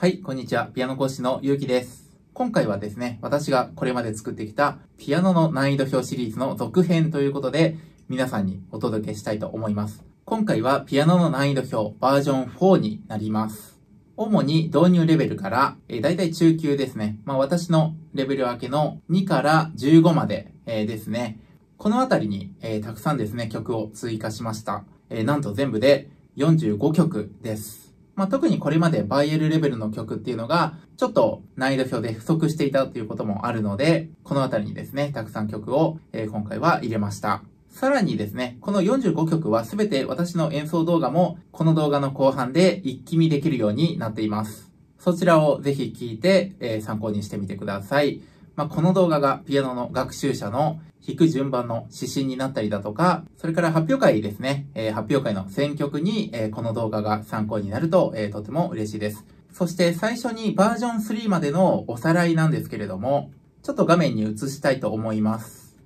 はい、こんにちは。ピアノ講師のゆうきです。今回はですね、私がこれまで作ってきたピアノの難易度表シリーズの続編ということで、皆さんにお届けしたいと思います。今回はピアノの難易度表バージョン4になります。主に導入レベルから、えー、だいたい中級ですね。まあ私のレベル分けの2から15まで、えー、ですね。このあたりに、えー、たくさんですね、曲を追加しました。えー、なんと全部で45曲です。まあ、特にこれまでバイエルレベルの曲っていうのが、ちょっと難易度表で不足していたということもあるので、このあたりにですね、たくさん曲を、えー、今回は入れました。さらにですね、この45曲はすべて私の演奏動画も、この動画の後半で一気見できるようになっています。そちらをぜひ聞いて、えー、参考にしてみてください。まあ、この動画がピアノの学習者の弾く順番の指針になったりだとか、それから発表会ですね、えー、発表会の選曲に、えー、この動画が参考になると、えー、とても嬉しいです。そして最初にバージョン3までのおさらいなんですけれども、ちょっと画面に移したいと思います。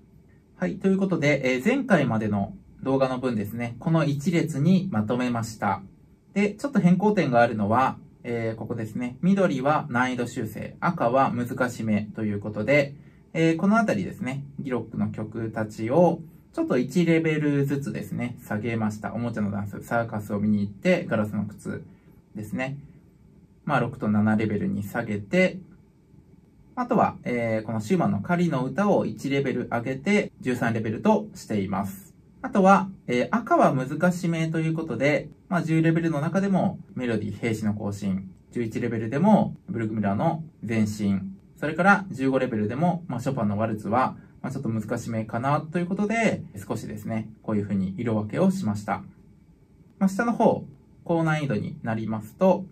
はい、ということで、え前回までの動画の分ですね、この一列にまとめました。で、ちょっと変更点があるのは、えー、ここですね。緑は難易度修正、赤は難しめということで、えー、このあたりですね、ギロックの曲たちを、ちょっと1レベルずつですね、下げました。おもちゃのダンス、サーカスを見に行って、ガラスの靴ですね。まあ、6と7レベルに下げて、あとは、えー、このシューマンの狩りの歌を1レベル上げて、13レベルとしています。あとは、えー、赤は難しめということで、まあ、10レベルの中でもメロディ、兵士の更新、11レベルでもブルグミラーの前進、それから15レベルでも、まあ、ショパンのワルツは、まあ、ちょっと難しめかなということで、少しですね、こういう風に色分けをしました。まあ、下の方、高難易度になりますと、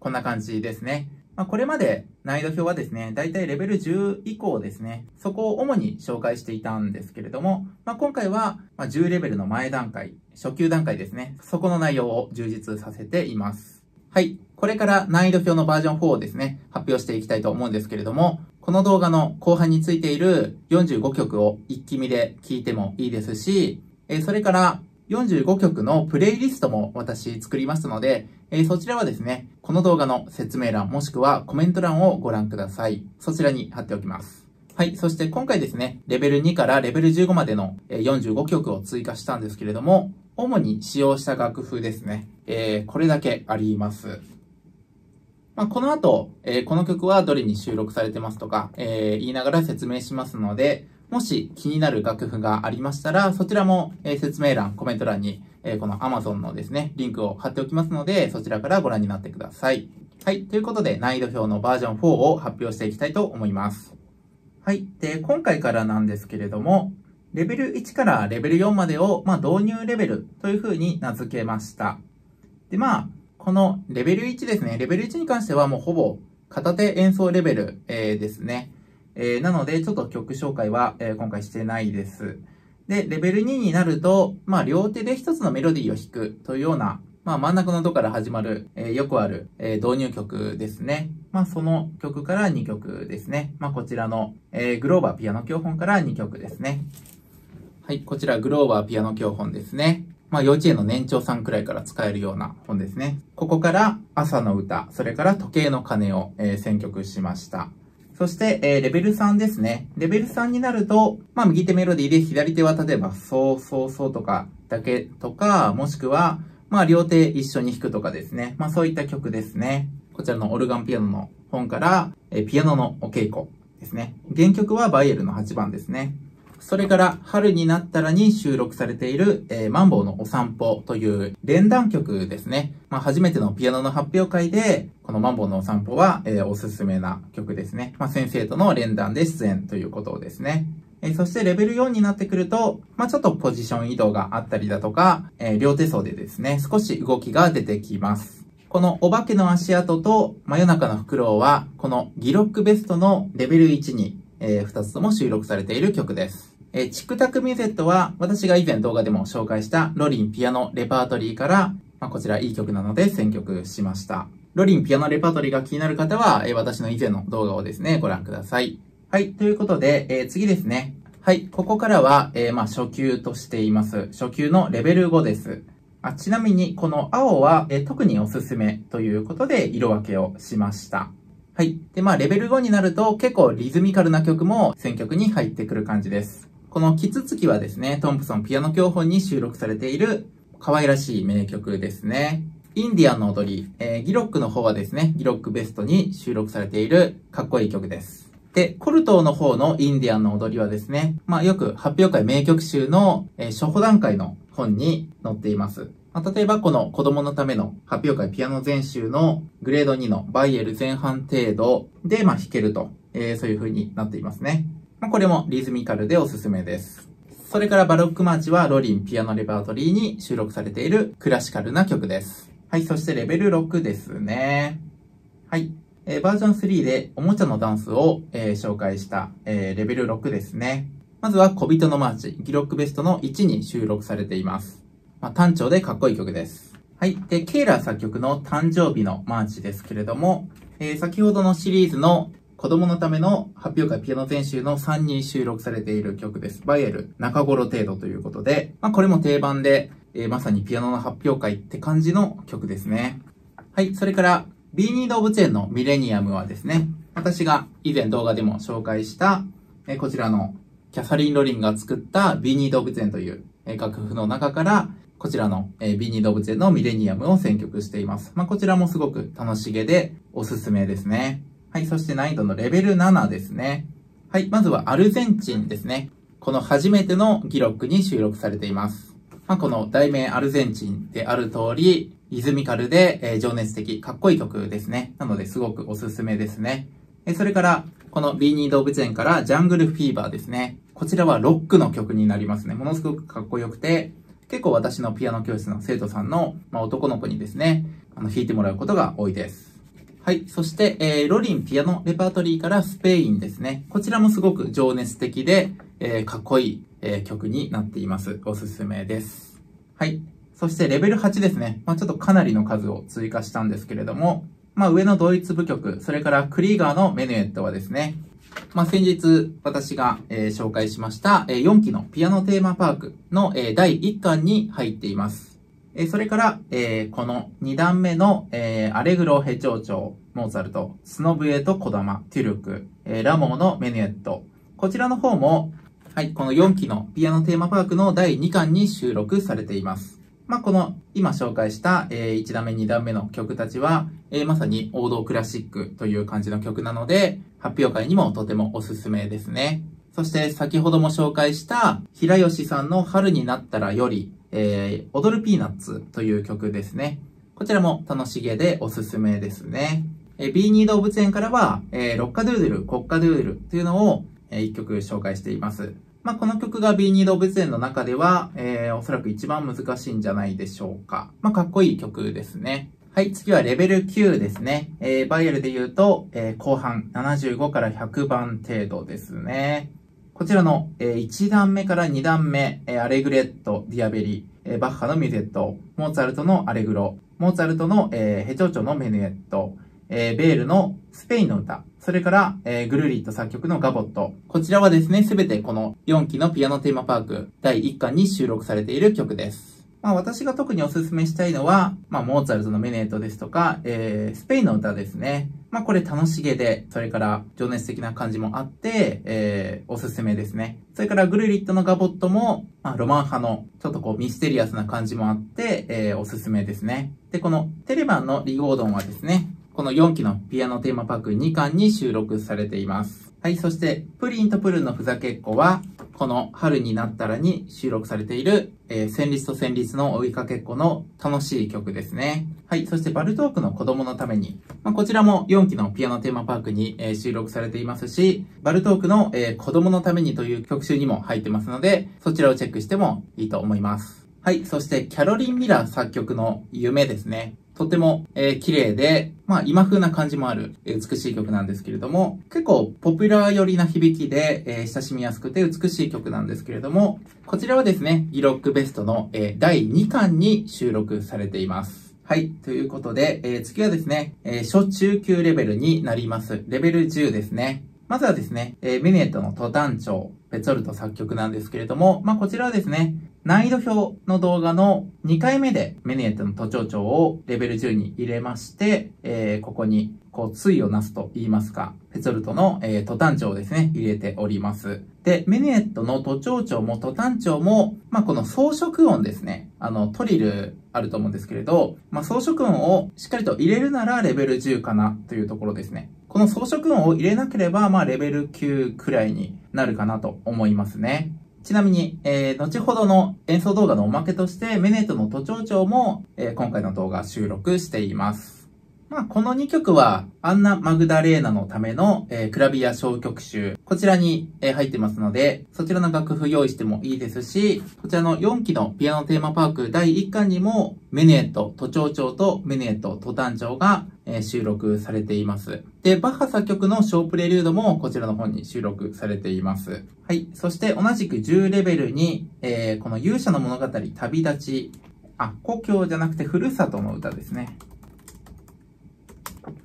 こんな感じですね。まあ、これまで難易度表はですね、だいたいレベル10以降ですね、そこを主に紹介していたんですけれども、まあ、今回は10レベルの前段階、初級段階ですね、そこの内容を充実させています。はい。これから難易度表のバージョン4をですね、発表していきたいと思うんですけれども、この動画の後半についている45曲を一気見で聴いてもいいですし、それから45曲のプレイリストも私作りますので、えー、そちらはですね、この動画の説明欄もしくはコメント欄をご覧ください。そちらに貼っておきます。はい。そして今回ですね、レベル2からレベル15までの45曲を追加したんですけれども、主に使用した楽譜ですね。えー、これだけあります。まあ、この後、えー、この曲はどれに収録されてますとか、えー、言いながら説明しますので、もし気になる楽譜がありましたら、そちらも、え説明欄、コメント欄に、えこの Amazon のですね、リンクを貼っておきますので、そちらからご覧になってください。はい。ということで、難易度表のバージョン4を発表していきたいと思います。はい。で、今回からなんですけれども、レベル1からレベル4までを、まあ、導入レベルという風に名付けました。で、まあ、このレベル1ですね。レベル1に関してはもうほぼ片手演奏レベル、えー、ですね。えー、なので、ちょっと曲紹介は、えー、今回してないです。で、レベル2になると、まあ、両手で一つのメロディーを弾くというような、まあ、真ん中のドから始まる、えー、よくある、え導入曲ですね。まあ、その曲から2曲ですね。まあ、こちらの、えグローバーピアノ教本から2曲ですね。はい、こちらグローバーピアノ教本ですね。まあ、幼稚園の年長さんくらいから使えるような本ですね。ここから朝の歌、それから時計の鐘を、え選曲しました。そして、えー、レベル3ですね。レベル3になると、まあ、右手メロディーで左手は例えば、そうそうそうとか、だけとか、もしくは、まあ、両手一緒に弾くとかですね。まあ、そういった曲ですね。こちらのオルガンピアノの本から、えー、ピアノのお稽古ですね。原曲はバイエルの8番ですね。それから春になったらに収録されている、えー、マンボウのお散歩という連弾曲ですね。まあ、初めてのピアノの発表会で、このマンボウのお散歩は、えー、おすすめな曲ですね。まあ、先生との連弾で出演ということですね。えー、そしてレベル4になってくると、まあ、ちょっとポジション移動があったりだとか、えー、両手奏でですね、少し動きが出てきます。このお化けの足跡と真夜中のフクロウは、このギロックベストのレベル1に、えー、2つとも収録されている曲です。えー、チクタクミュゼットは、私が以前動画でも紹介したロリンピアノレパートリーから、まあ、こちらいい曲なので選曲しました。ロリンピアノレパートリーが気になる方は、えー、私の以前の動画をですね、ご覧ください。はい、ということで、えー、次ですね。はい、ここからは、えー、まあ、初級としています。初級のレベル5です。あちなみに、この青は、え特におすすめということで色分けをしました。はい。で、まあ、レベル5になると結構リズミカルな曲も選曲に入ってくる感じです。このキツツキはですね、トンプソンピアノ教本に収録されている可愛らしい名曲ですね。インディアンの踊り、えー、ギロックの方はですね、ギロックベストに収録されているかっこいい曲です。で、コルトーの方のインディアンの踊りはですね、まあよく発表会名曲集の、えー、初歩段階の本に載っています。まあ、例えばこの子供のための発表会ピアノ全集のグレード2のバイエル前半程度で、まあ、弾けると、えー、そういう風になっていますね。まあ、これもリズミカルでおすすめです。それからバロックマーチはローリンピアノレパートリーに収録されているクラシカルな曲です。はい、そしてレベル6ですね。はい。えー、バージョン3でおもちゃのダンスを、えー、紹介した、えー、レベル6ですね。まずは小人のマーチ、ギロックベストの1に収録されています。まあ、単調でかっこいい曲です。はい。で、ケイラー作曲の誕生日のマーチですけれども、えー、先ほどのシリーズの子供のための発表会ピアノ全集の3に収録されている曲です。バイエル中頃程度ということで、まあ、これも定番で、えー、まさにピアノの発表会って感じの曲ですね。はい。それから、ビーニー動物園のミレニアムはですね、私が以前動画でも紹介した、えー、こちらのキャサリン・ロリンが作ったビーニー動物園という、え、楽譜の中から、こちらの、えー、ビーニー動物園のミレニアムを選曲しています。まあ、こちらもすごく楽しげでおすすめですね。はい、そして難易度のレベル7ですね。はい、まずはアルゼンチンですね。この初めてのギロックに収録されています。まあ、この題名アルゼンチンである通り、リズミカルで、えー、情熱的、かっこいい曲ですね。なのですごくおすすめですね。えそれから、このビーニー動物園からジャングルフィーバーですね。こちらはロックの曲になりますね。ものすごくかっこよくて、結構私のピアノ教室の生徒さんの、まあ、男の子にですね、あの、弾いてもらうことが多いです。はい。そして、えー、ロリンピアノレパートリーからスペインですね。こちらもすごく情熱的で、えー、かっこいい、えー、曲になっています。おすすめです。はい。そしてレベル8ですね。まあ、ちょっとかなりの数を追加したんですけれども、まあ、上のドイツ部曲、それからクリーガーのメヌエットはですね、まあ、先日私が、えー、紹介しました、えー、4期のピアノテーマパークの、えー、第1巻に入っています。えそれから、えこの2段目の、えアレグロヘチョウチョ、モーツァルト、スノブエとコダマ、テュルク、えラモーのメニュエット。こちらの方も、はい、この4期のピアノテーマパークの第2巻に収録されています。まあ、この今紹介した、え1段目、2段目の曲たちは、えまさに王道クラシックという感じの曲なので、発表会にもとてもおすすめですね。そして先ほども紹介した平吉さんの春になったらより、えー、踊るピーナッツという曲ですね。こちらも楽しげでおすすめですね。えー、B2 動物園からは、えー、コッカドゥードル、コッカドゥードルというのを、えー、一曲紹介しています。まあ、この曲が B2 動物園の中では、えー、おそらく一番難しいんじゃないでしょうか。まあ、かっこいい曲ですね。はい、次はレベル9ですね。えー、バイエルで言うと、えー、後半75から100番程度ですね。こちらの、え1段目から2段目、えアレグレット、ディアベリ、えバッハのミュゼット、モーツァルトのアレグロ、モーツァルトの、えヘチョウチョのメヌエット、えベールのスペインの歌、それから、えーグルーリット作曲のガボット。こちらはですね、すべてこの4期のピアノテーマパーク第1巻に収録されている曲です。まあ私が特にお勧めしたいのは、まあモーツァルトのメネートですとか、えー、スペインの歌ですね。まあこれ楽しげで、それから情熱的な感じもあって、えー、おすすめですね。それからグルリットのガボットも、まあロマン派のちょっとこうミステリアスな感じもあって、えー、おすすめですね。で、このテレバンのリゴードンはですね、この4期のピアノテーマパーク2巻に収録されています。はい、そして、プリンとプルンのふざけっこは、この春になったらに収録されている、えー、旋律と旋律の追いかけっこの楽しい曲ですね。はい。そしてバルトークの子供のために、まあ、こちらも4期のピアノテーマパークに、えー、収録されていますし、バルトークの、えー、子供のためにという曲集にも入ってますので、そちらをチェックしてもいいと思います。はい。そして、キャロリン・ミラー作曲の夢ですね。とても、えー、綺麗で、まあ今風な感じもある、えー、美しい曲なんですけれども、結構ポピュラー寄りな響きで、えー、親しみやすくて美しい曲なんですけれども、こちらはですね、ギロックベストの、え、第2巻に収録されています。はい。ということで、えー、次はですね、えー、初中級レベルになります。レベル10ですね。まずはですね、えー、ミネットのトタンチョウ、ペツォルト作曲なんですけれども、まあ、こちらはですね、難易度表の動画の2回目でメネエットの都庁長をレベル10に入れまして、えー、ここにこう、対をなすと言いますか、ペツルトの、えー、トタン長をですね、入れております。で、メネエットの都庁長もトタン長も、まあ、この装飾音ですね、あの、トリルあると思うんですけれど、まあ、装飾音をしっかりと入れるならレベル10かなというところですね。この装飾音を入れなければ、まあ、レベル9くらいになるかなと思いますね。ちなみに、えー、後ほどの演奏動画のおまけとして、メネットの都庁長も、えー、今回の動画収録しています。まあ、この2曲は、アンナ・マグダレーナのための、えー、クラビア小曲集。こちらに、えー、入ってますので、そちらの楽譜用意してもいいですし、こちらの4期のピアノテーマパーク第1巻にも、メネート、都庁長とメネート、トタン長が、えー、収録されています。で、バッハ作曲の小プレリュードもこちらの本に収録されています。はい。そして同じく10レベルに、えー、この勇者の物語、旅立ち、あ、故郷じゃなくてふるさとの歌ですね。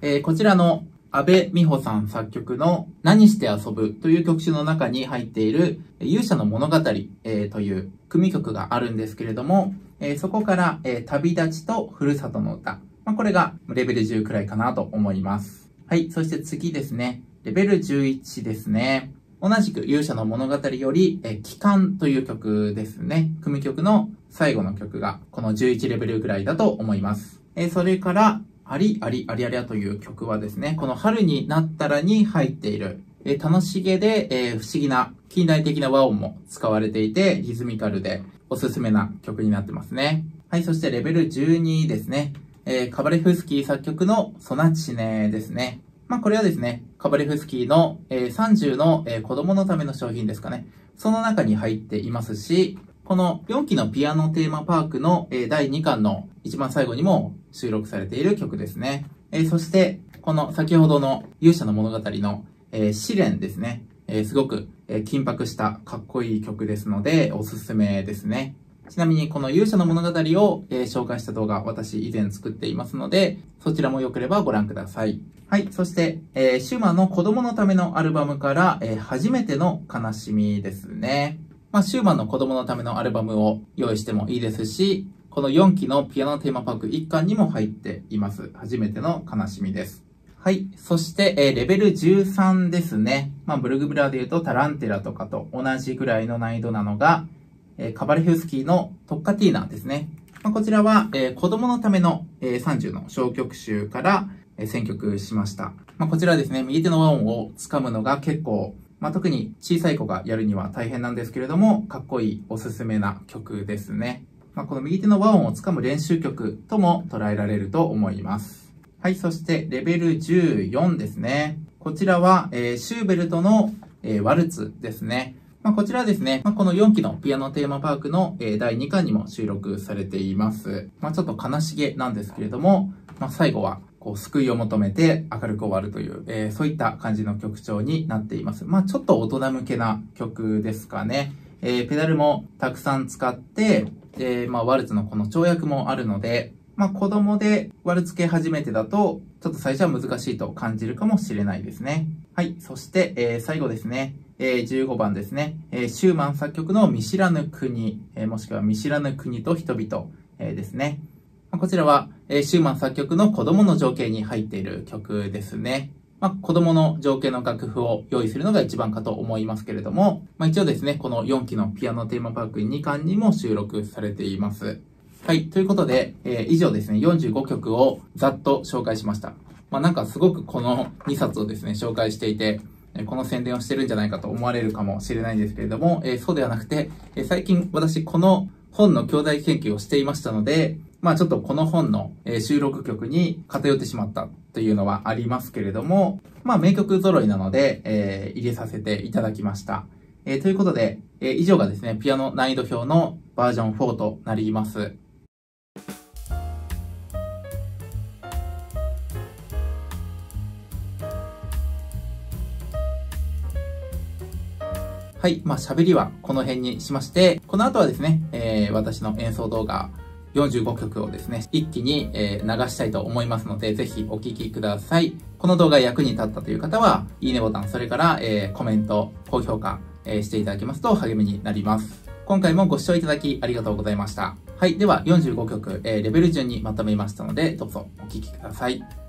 えー、こちらの安部美穂さん作曲の何して遊ぶという曲集の中に入っている勇者の物語、えー、という組曲があるんですけれども、えー、そこから、えー、旅立ちとふるさとの歌。まあ、これがレベル10くらいかなと思います。はい。そして次ですね。レベル11ですね。同じく勇者の物語より、えー、帰還という曲ですね。組曲の最後の曲がこの11レベルぐらいだと思います。えー、それから、ありありありありゃという曲はですね、この春になったらに入っている、え、楽しげで、え、不思議な近代的な和音も使われていて、リズミカルでおすすめな曲になってますね。はい、そしてレベル12ですね。えー、カバレフスキー作曲のソナチネですね。まあこれはですね、カバレフスキーの、えー、30の、え、子供のための商品ですかね。その中に入っていますし、この4期のピアノテーマパークの、え、第2巻の一番最後にも収録されている曲ですね。えー、そして、この先ほどの勇者の物語の、えー、試練ですね。えー、すごく、え、緊迫したかっこいい曲ですので、おすすめですね。ちなみにこの勇者の物語を、え、紹介した動画、私以前作っていますので、そちらもよければご覧ください。はい。そして、え、シューマンの子供のためのアルバムから、え、初めての悲しみですね。まあ、シューマンの子供のためのアルバムを用意してもいいですし、この4期のピアノテーマパーク1巻にも入っています。初めての悲しみです。はい。そして、えー、レベル13ですね。まあ、ブルグブラで言うとタランテラとかと同じぐらいの難易度なのが、えー、カバレフスキーのトッカティーナですね。まあ、こちらは、えー、子供のための、えー、30の小曲集から、えー、選曲しました。まあ、こちらですね、右手の和音を掴むのが結構、まあ、特に小さい子がやるには大変なんですけれども、かっこいいおすすめな曲ですね。まあ、この右手の和音をつかむ練習曲とも捉えられると思います。はい、そしてレベル14ですね。こちらは、えー、シューベルトの、えー、ワルツですね。まあ、こちらですね、まあ、この4期のピアノテーマパークの、えー、第2巻にも収録されています。まあ、ちょっと悲しげなんですけれども、まあ、最後はこう救いを求めて明るく終わるという、えー、そういった感じの曲調になっています。まあ、ちょっと大人向けな曲ですかね。えー、ペダルもたくさん使って、で、まあ、ワルツのこの跳躍もあるので、まあ、子供でワルツ系初めてだと、ちょっと最初は難しいと感じるかもしれないですね。はい。そして、えー、最後ですね。えー、15番ですね。えー、シューマン作曲の見知らぬ国、えー、もしくは見知らぬ国と人々、えー、ですね。ま、こちらは、えー、シューマン作曲の子供の情景に入っている曲ですね。まあ、子供の情景の楽譜を用意するのが一番かと思いますけれども、まあ、一応ですね、この4期のピアノテーマパーク2巻にも収録されています。はい。ということで、えー、以上ですね、45曲をざっと紹介しました。まあ、なんかすごくこの2冊をですね、紹介していて、この宣伝をしてるんじゃないかと思われるかもしれないんですけれども、えー、そうではなくて、え最近私この本の兄弟研究をしていましたので、まあちょっとこの本の収録曲に偏ってしまったというのはありますけれども、まあ名曲揃いなので、えー、入れさせていただきました。えー、ということで、えー、以上がですね、ピアノ難易度表のバージョン4となります。はい。まあ、喋りはこの辺にしまして、この後はですね、えー、私の演奏動画、45曲をですね、一気に、え流したいと思いますので、ぜひお聴きください。この動画役に立ったという方は、いいねボタン、それから、えコメント、高評価、えしていただけますと励みになります。今回もご視聴いただきありがとうございました。はい。では、45曲、え、レベル順にまとめましたので、どうぞお聴きください。